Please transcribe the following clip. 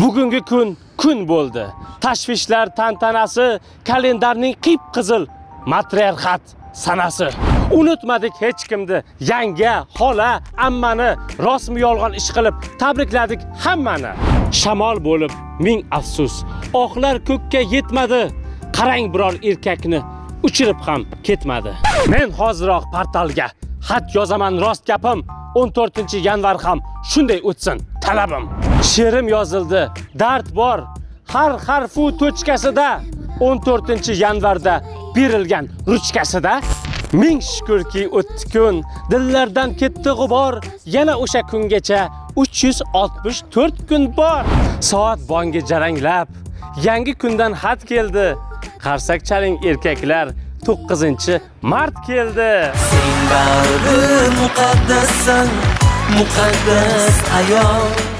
bugungi kun kun bo'ldi. Tashvishlar tantanasi kalendarning qip qizil matriarxat sanasi. Unutmadik hech kimni yanga xola ammani rostmi yolg'on ish qilib tabrikladik hammani. Shamol bo'lib ming afsus oqlar ko'kka yetmadi. Qarang biror erkakni uchirib ham ketmadi. Men hoziroq portalga xat yozaman rost gapim. 14 yanvar ham shunday o'tsin talabim. She'rim yozildi. Dard bor. Har harfu to'chkasida 14 yanvarda berilgan ruchkasida ming shukurki o'tdi kun. Dillardan ketdi g'ubor. Yana o'sha kungacha 364 kun bor. Soat bongi jaranglab. Yangi kundan xat keldi. Qarsak chaling erkaklar. 9 mart keldi. Sen baribir muqaddassan muqaddas ayol.